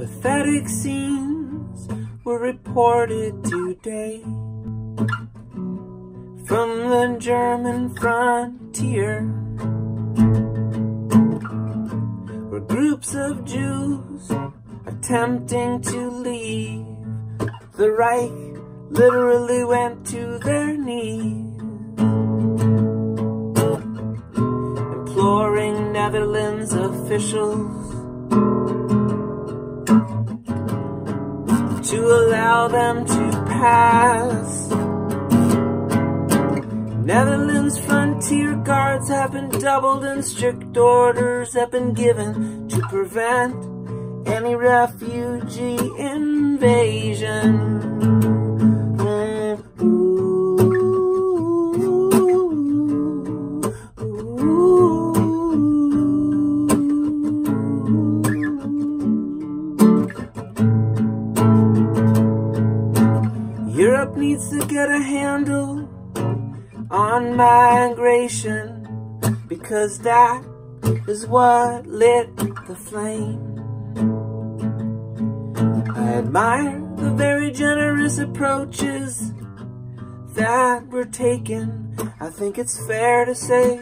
Pathetic scenes were reported today from the German frontier, where groups of Jews attempting to leave the Reich literally went to their knees. Imploring Netherlands officials to allow them to pass. Netherlands frontier guards have been doubled and strict orders have been given to prevent any refugee invasion. Europe needs to get a handle on migration because that is what lit the flame. I admire the very generous approaches that were taken. I think it's fair to say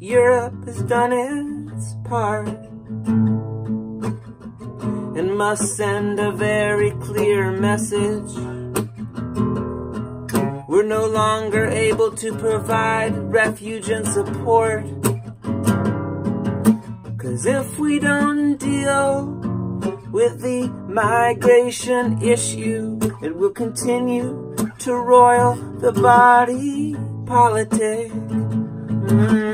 Europe has done its part and must send a very clear message. We're no longer able to provide refuge and support. Cause if we don't deal with the migration issue, it will continue to roil the body politic. Mm.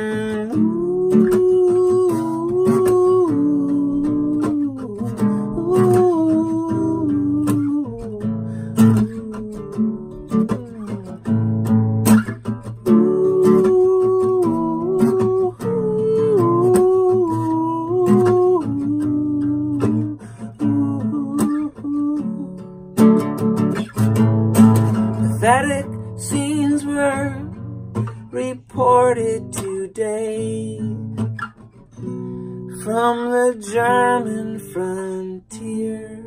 Pathetic scenes were reported today from the German frontier.